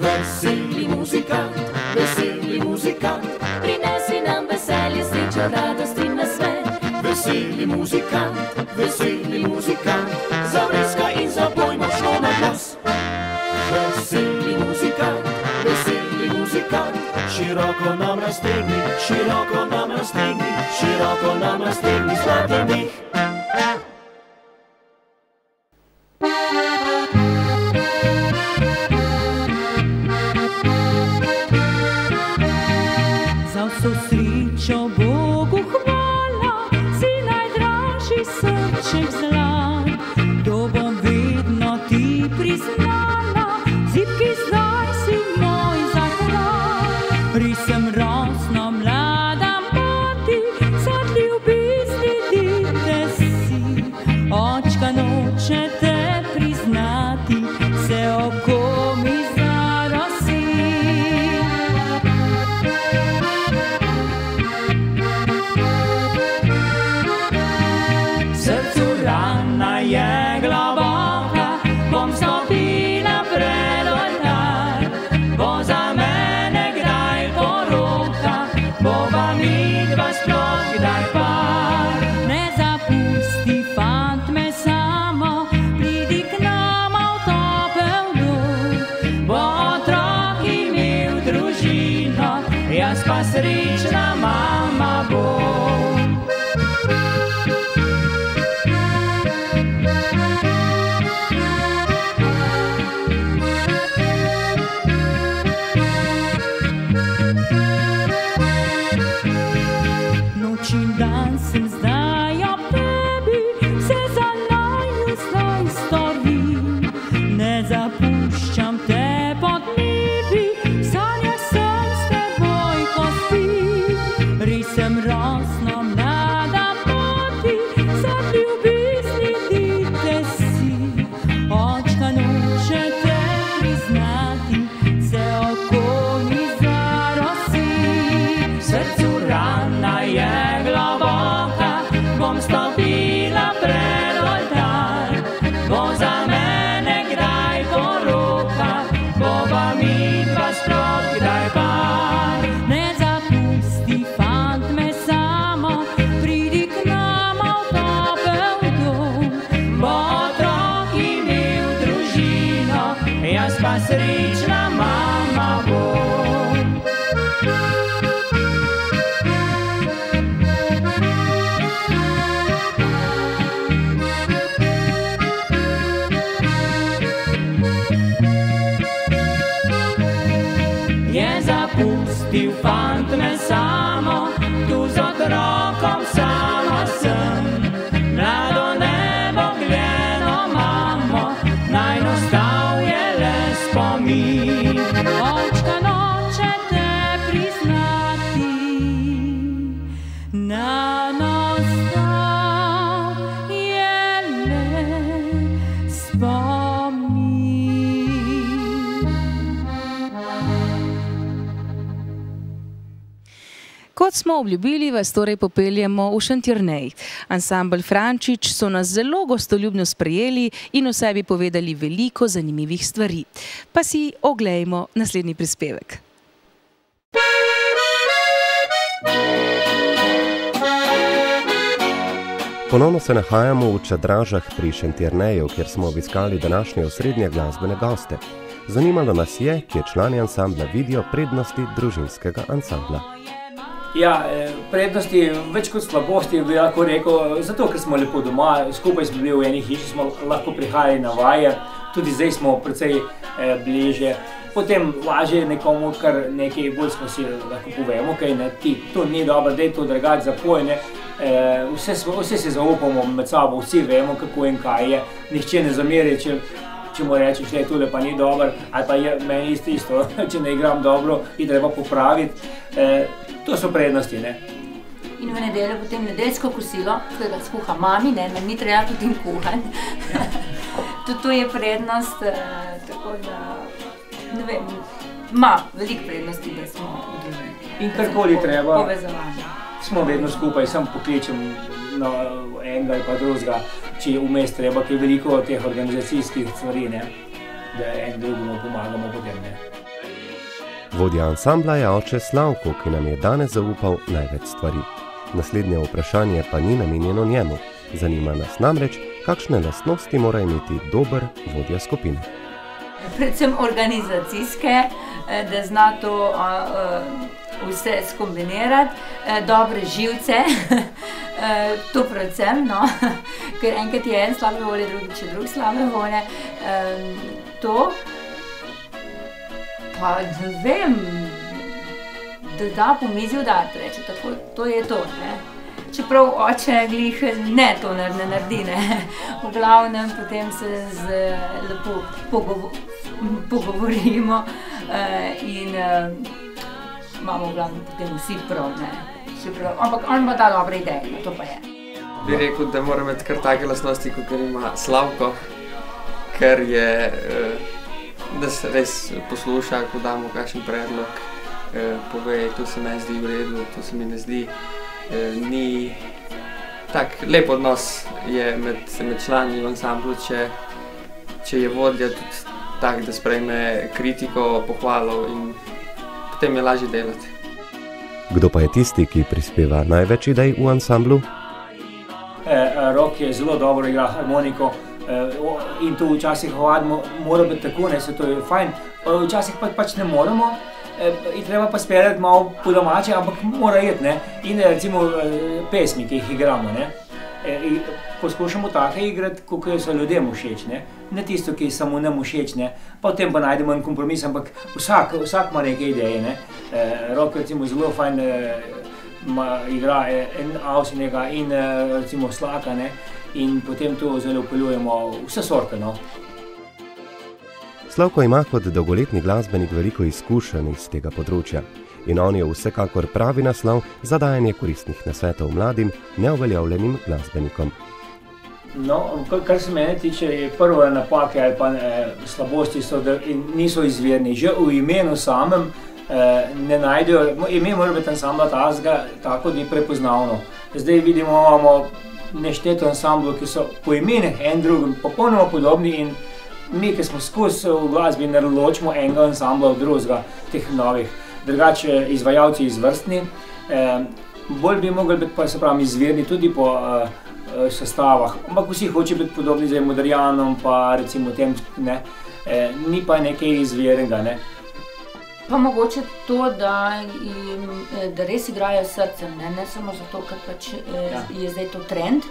Veseli muzikant, veseli muzikant, prinesi nam veselje, srečo, radost in nasmeh. Veseli muzikant, veseli muzikant, za vreska in za boj močno na glas. Veseli muzikant, veseli muzikant, široko nam raztegni, široko nam raztegni, široko nam raztegni zlati dih. Kot smo obljubili, vas torej popeljemo v Šentjernej. Ansambl Frančič so nas zelo gostoljubno sprejeli in o sebi povedali veliko zanimivih stvari. Pa si oglejmo naslednji prispevek. Ponovno se nahajamo v Čadražah pri Šentjerneju, kjer smo obiskali današnje osrednje glasbene goste. Zanimalo nas je, kje člani ansambla vidijo prednosti družinskega ansambla. Ja, eh, prednosti, več kot slabosti bi lahko rekel, zato ker smo lepo doma, skupaj smo bili v eni hiši, smo lahko prihajali na vaje, tudi zdaj smo precej eh, bliže. Potem lažje je nekomu, kar nekaj bolj smo si lahko povemo, kaj ne, ti, to ni dobro, da je to drugače za pojne. Eh, vse, smo, vse se zaupamo med sabo, vsi vemo, kako in kaj je. Nihče ne zameri, če, če mu rečeš, da je tole pa ni dobro, ali pa je meni isto, isto če ne igram dobro, je treba popraviti. Eh, to so prednosti. Ne? In v nedeljo potem nedeljsko kosilo, ki ga skuha mami, ne, nam ni treba potem kuhati. Tudi to je prednost, eh, tako da ne vem, ima veliko prednosti, da smo udeleženi. In karkoli treba. Povezovanje. Smo vedno skupaj, sam pokličem na enega ali pa drugega. če je vmes treba, ker je veliko teh organizacijskih stvari, ne, da en drugemu pomagamo potem. Ne. Vodja ansambla je oče Slavko, ki nam je danes zaupal največ stvari. Naslednje vprašanje pa ni namenjeno njemu. Zanima nas namreč, kakšne lastnosti mora imeti dober vodja skupine. Predvsem organizacijske, eh, da zna to uh, vse skombinirati, uh, dobre živce, to predvsem, no? ker enkrat je en slabe volje, drugič je drug slabe volje. To, pa ne vem, da da po mizi udati, reče, tako, to je to. Ne? Čeprav oče glih ne to ne naredi, ne. v glavnem potem se z, lepo pogovo, pogovorimo uh, in uh, imamo v glavnem potem vsi prav. Ne. Čeprav, ampak on ima ta dobra ideja, to pa je. Bi rekel, da mora imeti kar take lastnosti, kot ima Slavko, ker je, uh, da se res posluša, ko damo kakšen predlog, uh, pove, to se mi zdi v redu, to se mi ne zdi. Eh, ni tak lep odnos je med, med člani v ansamblu, če, če je vodja tudi tak, da sprejme kritiko, pohvalo in potem je lažje delati. Kdo pa je tisti, ki prispeva največ idej v ansamblu? Eh, Rok je zelo dobro igra harmoniko eh, in tu včasih vadimo, mora biti tako, ne, se to je fajn, včasih pa pač ne moremo, in treba pa speljati malo po domače, ampak mora iti. Ne? In recimo pesmi, ki jih igramo. Ne? E, poskušamo take igrati, kot so ljudem všeč, ne? ne tisto, ki je samo nam všeč, ne? pa v tem pa najdemo en kompromis, ampak vsak, vsak ima neke ideje. Ne? Rok recimo zelo fajn ma, igra en avsinega in recimo slaka ne? In potem to zelo upeljujemo vse sorte. No? Slavko ima kot dolgoletni glasbenik veliko izkušenj iz tega področja in on je vsekakor pravi naslov za dajanje koristnih nasvetov mladim, neuveljavljenim glasbenikom. No, kar se mene tiče, je prvo napake ali pa eh, slabosti, so, da niso izvirni. Že v imenu samem eh, ne najdejo, ime mora biti ansambla tazga, tako da je prepoznavno. Zdaj vidimo, imamo nešteto ansamblov, ki so po imenih en drugim popolnoma podobni in mi, ki smo skozi v glasbi, ne ločimo enega ansambla od drugega, teh novih, drugače izvajalci izvrstni. Eh, bolj bi mogli biti pa se pravi izvirni tudi po eh, sestavah, ampak vsi hoče biti podobni z Modrijanom, pa recimo tem, ne, eh, ni pa nekaj izvirnega. Ne. Pa mogoče to, da, jim, da res igrajo srcem, ne, ne samo zato, ker pač, eh, ja. je zdaj to trend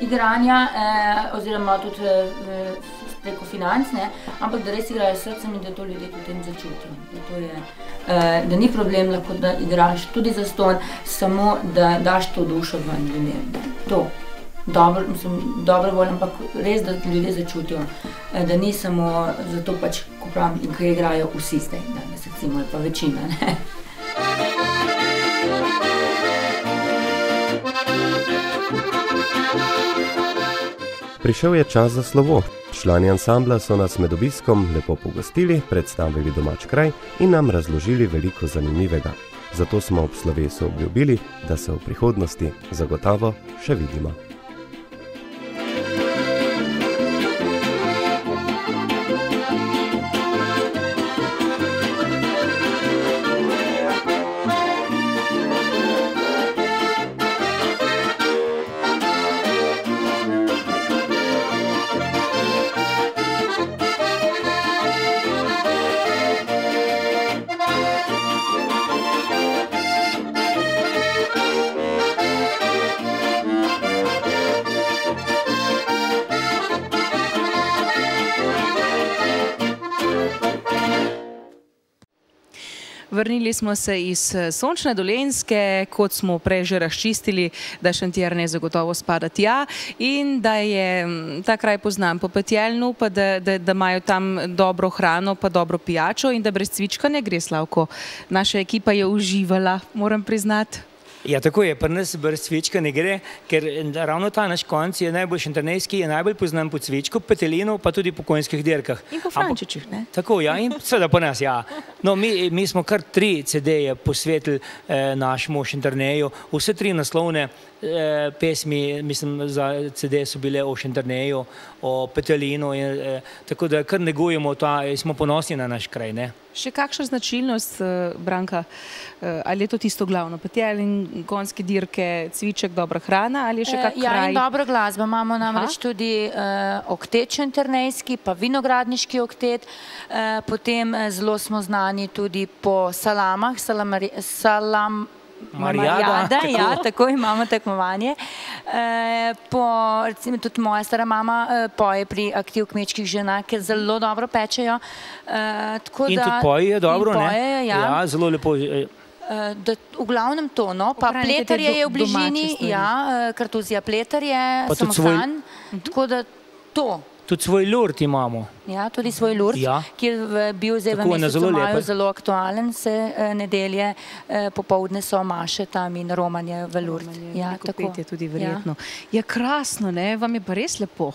igranja, eh, oziroma tudi eh, preko financ, ne? ampak da res igrajo srcem in da to ljudje potem začutijo. Da, je, uh, da ni problem, lahko da igraš tudi za ston, samo da daš to dušo ven ljudem. To. Dobro, mislim, dobro volj, ampak res, da ljudje začutijo, eh, da ni samo zato, pač, ko pravim, in kaj igrajo vsi zdaj, da se recimo, pa večina. Ne? Prišel je čas za slovo. Člani ansambla so nas med obiskom lepo pogostili, predstavili domač kraj in nam razložili veliko zanimivega. Zato smo ob slovesu obljubili, da se v prihodnosti zagotovo še vidimo. Vrnili smo se iz eh, sončne dolenske, kot smo prej že razčistili, da šentjer ne zagotovo spada tja in da je mm, ta kraj poznan po petelnu, pa da, da, da imajo tam dobro hrano, pa dobro pijačo in da brez cvička ne gre, Slavko. Naša ekipa je uživala, moram priznati. Ja, tako je, pri nas brez cvička ne gre, ker ravno ta naš konc je najbolj šenternejski, je najbolj poznan po cvičku, petelinu, pa tudi po konjskih dirkah. In po Frančičih, ne? Tako, ja, in seveda po nas, ja. No, mi, mi smo kar tri CD-je posvetili eh, našemu šenterneju, vse tri naslovne eh, pesmi, mislim, za CD so bile o šenterneju, o petelinu, in, eh, tako da kar negujemo ta, smo ponosni na naš kraj, ne. Še kakšna značilnost, uh, Branka, uh, ali je to tisto glavno? Petelj in konjske dirke, cviček, dobra hrana ali je še kak Ja, kraj? in dobra glasba. Imamo namreč tudi uh, oktet šenternejski, pa vinogradniški oktet. Uh, potem eh, zelo smo znani tudi po salamah, salamari, salam. Marjada, Marjada, tako. ja, tako imamo tekmovanje. E, po, recimo, tudi moja stara mama e, poje pri aktiv kmečkih ženah, ker zelo dobro pečejo. E, tako In da, tudi pojejo dobro, in ne? Ja. ja, zelo lepo. Eh, Da, v glavnem to, no, pa Ohranjate te pletarje do- je v bližini, ja, kartuzija pletarje, Pa tudi svoj- tako da to. Tudi svoj lurt imamo. Ja, tudi svoj lurt, Ja. ki je v- bil zdaj v Tako, na mesecu zelo maju lepe. zelo aktualen, se eh, nedelje eh, popovdne so maše tam in romanje v lurt. Ja, tako. petje tudi verjetno. Ja. ja, krasno, ne? Vam je pa res lepo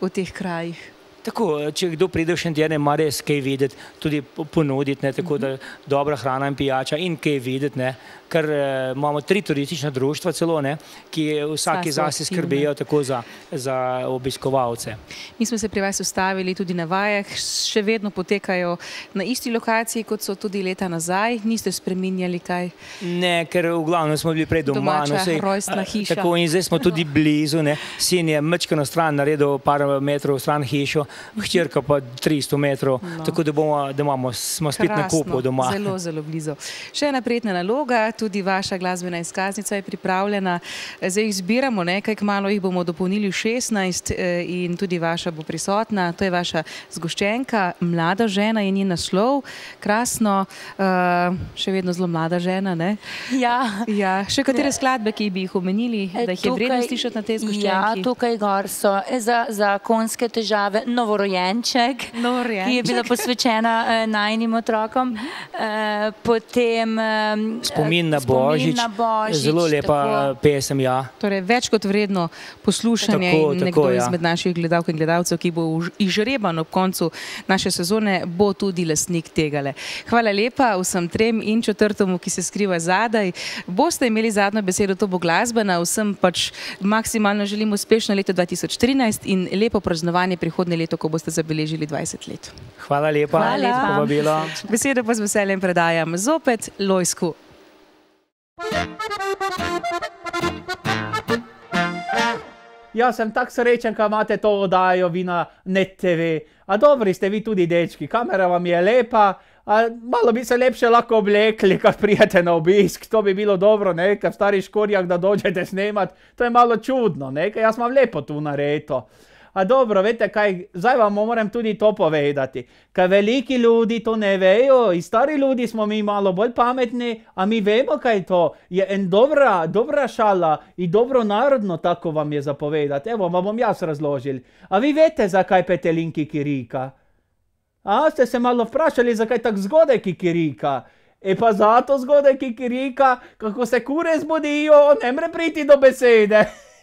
v teh krajih. Tako, če kdo pride v Šentjerne, ima res kaj videti, tudi po- ponuditi, ne, tako da dobra hrana in pijača in kaj videti, ne, ker eh, imamo tri turistična društva celo, ne, ki vsaki zase skrbijo tako za, za obiskovalce. Mi smo se pri vas ustavili tudi na vajah, še vedno potekajo na isti lokaciji, kot so tudi leta nazaj. Niste spreminjali kaj? Ne, ker v glavnem smo bili prej doma. Domača, saj, rojstna a, hiša. Tako in zdaj smo tudi blizu, ne. Sin je mečkano stran naredil par metrov stran hišo, hčerka pa 300 metrov, no. tako da, bomo, da imamo, smo spet na Krasno, kupu doma. Zelo, zelo blizu. Še ena prijetna naloga, tudi vaša glasbena izkaznica je pripravljena. Zdaj jih zbiramo, nekaj malo jih bomo dopolnili v 16 eh, in tudi vaša bo prisotna. To je vaša zgoščenka, mlada žena in njen naslov. Krasno, eh, še vedno zelo mlada žena. Ne? Ja. Ja, še katere skladbe, ki bi jih omenili, da jih je vredno slišati na tej zgoščenki? Ja, tukaj gor so eh, za, za konjske težave novorojenček, Novorojenček. ki je bila posvečena eh, najnim otrokom. Eh, potem eh, Spomin na Božič, na Božič, zelo lepa tako. pesem, ja. Torej, več kot vredno poslušanje Tako, in tako, nekdo ja. izmed naših gledalk in gledalcev, ki bo izžreban ob koncu naše sezone, bo tudi lasnik tegale. Hvala lepa vsem trem in četrtemu, ki se skriva zadaj. Boste imeli zadnjo besedo, to bo glasbena. Vsem pač maksimalno želim uspešno leto 2013 in lepo praznovanje prihodnje leto, ko boste zabeležili 20 let. Hvala lepa Hvala lepa. povabilo. Besedo pa z veseljem predajam zopet Lojsku. Jaz sem tako srečen, da imate to oddajo vi na NetTV. A dobri ste vi tudi, dečki, kamera vam je lepa. A malo bi se lepše lahko oblekli, kad prijete na obisk. To bi bilo dobro, ne, kad v starih škorjah, da dođete snemat. To je malo čudno, ne, ker jaz imam lepo tu nareto. A dobro, veste kaj, zdaj vam moram tudi to povedati. Kaj veliki ljudi to ne vejo, i stari ljudi smo mi malo bolj pametni, a mi vemo kaj to. Je en dobra, dobra šala i dobro narodno tako vam je zapovedati. Evo, vam bom jaz razložil. A vi veste zakaj petelin kikirika? A ste se malo vprašali, zakaj tako zgodaj kikirika? E pa zato zgodaj kikirika, kako se kure zbudijo, ne mre priti do besede.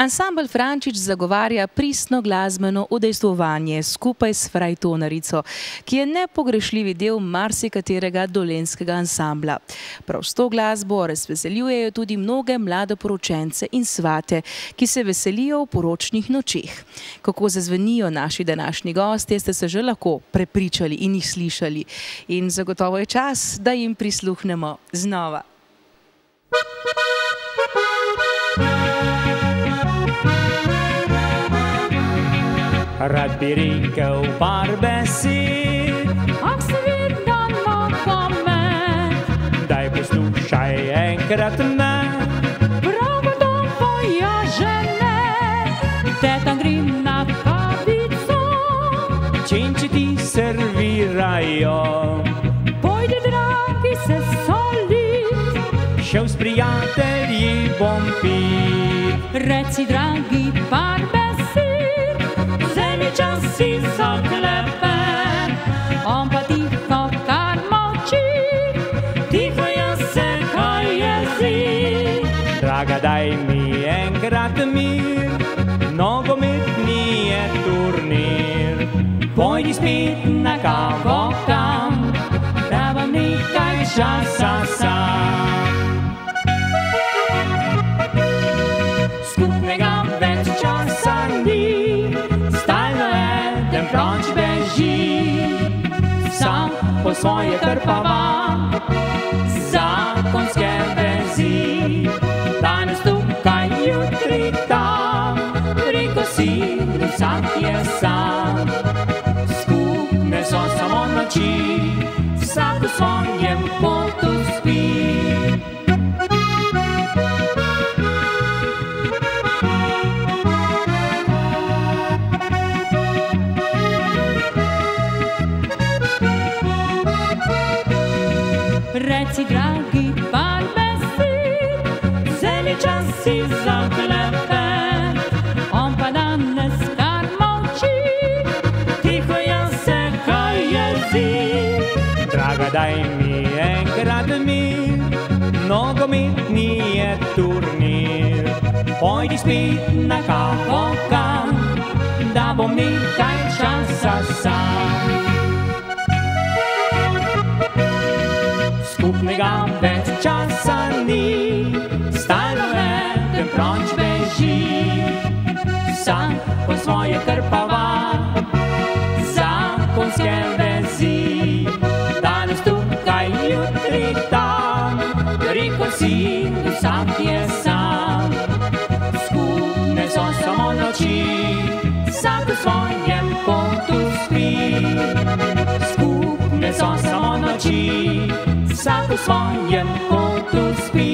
Ansambl Frančič zagovarja pristno glasbeno udejstvovanje skupaj s frajtonarico, ki je nepogrešljivi del marsikaterega dolenskega ansambla. Prav s to glasbo razveseljujejo tudi mnoge mlade poročence in svate, ki se veselijo v poročnih nočeh. Kako zazvenijo naši današnji gostje, ste se že lahko prepričali in jih slišali. In zagotovo je čas, da jim prisluhnemo znova. Rad bi rekel par besed, Ak si vidna na pamet, daj poslušaj enkrat me. prav dom tvoja žene, teta grem na kavico. Čenči ti servirajo, Pojdi, dragi, se solit, šel s prijatelji bom pit. reci, dragi, par besed, časi zaklepe, on pa tiho kar moči, tiho jaz se kaj jezi. Draga, daj mi enkrat mir, nogometni je turnir. Pojdi spet na kavo kam, da vam nekaj časa sam. Po svoje krpava, zakonske vezi. Si za klepet. On pa danes kar molči, tiho jaz se kaj jezi. Draga, daj mi enkrat mir, nogometni je turnir. Pojdi spet na kavo kam, da bom nekaj časa sam. Proč beži. Sam po svoje krpava, zakonske vezi. Danes tukaj, jutri tam, preko si vsak je sam. Skupne so samo noči, vsak v svojem kotu spi. Skupne so samo noči, vsak v svojem kotu spi.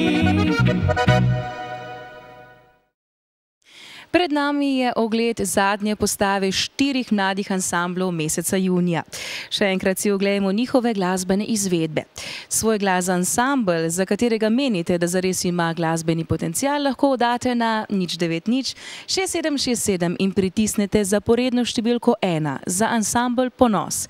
Pred nami je ogled zadnje postave štirih mladih ansamblov meseca junija. Še enkrat si oglejmo njihove glasbene izvedbe. Svoj glas ansambl, za katerega menite, da zares ima glasbeni potencial, lahko date na nič 9 nič 6767 in pritisnete zaporedno številko 1 za ansambl Ponos,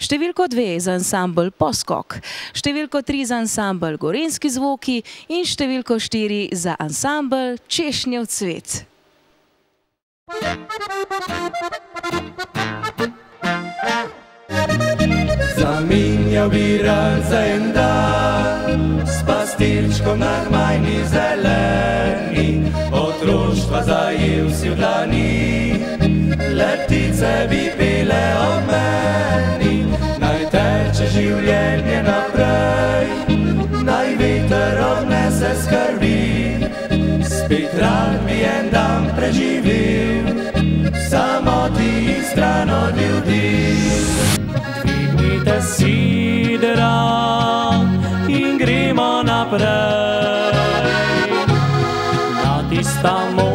številko 2 za ansambl Poskok, številko 3 za ansambl Gorenski zvoki in številko 4 za ansambl Češnjev cvet. Zamenjal bi rad za en dan s pastirčkom na majni zeleni, otroštva zajel si v dlani, letice bi pele o meni, naj teče življenje naprej, naj veter odnese skrbi, spet rad bi sidra in gremo naprej. Na tista morja,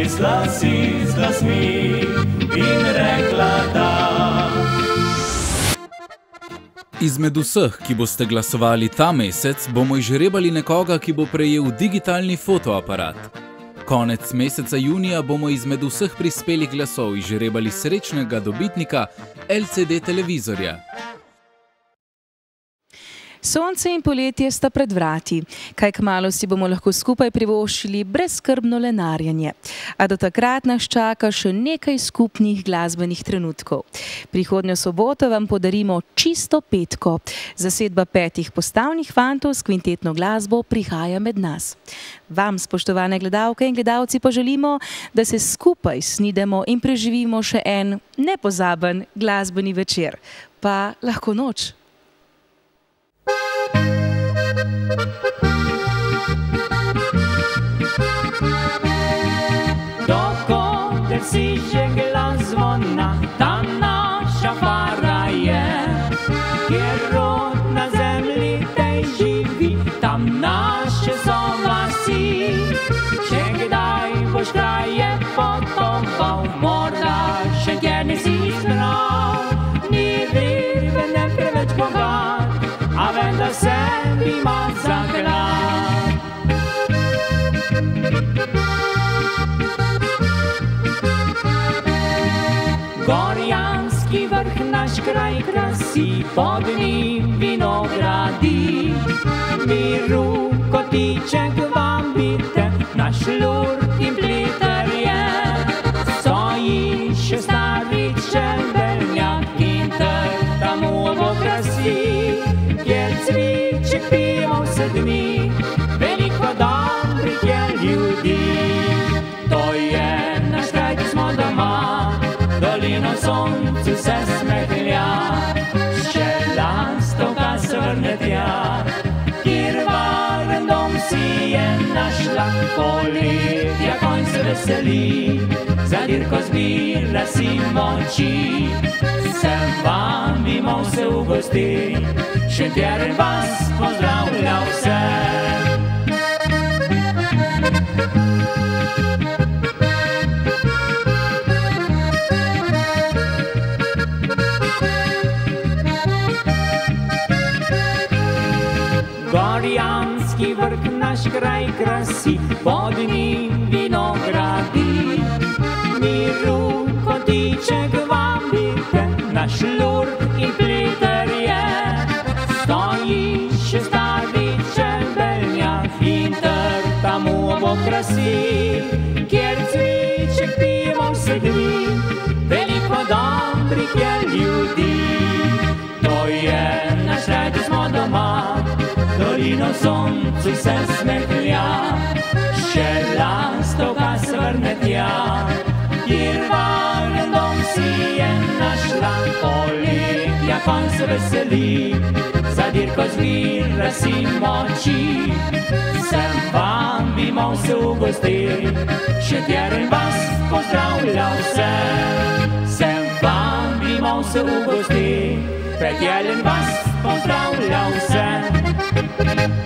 pa stresla si z glasmi in rekla da. Izmed vseh, ki boste glasovali ta mesec, bomo izžrebali nekoga, ki bo prejel digitalni fotoaparat. Konec meseca junija bomo izmed vseh prispelih glasov izžrebali srečnega dobitnika LCD televizorja. Sonce in poletje sta pred vrati. Kaj kmalo si bomo lahko skupaj privoščili brezskrbno lenarjenje. A do takrat nas čaka še nekaj skupnih glasbenih trenutkov. Prihodnjo soboto vam podarimo čisto petko. Zasedba petih postavnih fantov s kvintetno glasbo prihaja med nas. Vam, spoštovane gledalke in gledalci, pa želimo, da se skupaj snidemo in preživimo še en nepozaben glasbeni večer. Pa lahko noč. Gorjanski vrh naš kraj krasi, pod njim vinogradi. Miru kotiček vabite, naš lur poletja konj se veseli, za dirko zbira si moči, se vabimo vse v gosti, še tjeren vas pozdravlja vse. Gorjanski vrh naš kraj krasi, pod njim vinogradi. Soncu se smehlja, še lastovka se vrne tja, kjer varen dom si je našla, poletja konj se veseli, za dirko zbira si moči, sem vabimo vse v gosti, še tjeren vas pozdravlja vse, sem vabimo vse v gosti, pred jelen vas pozdravlja vse.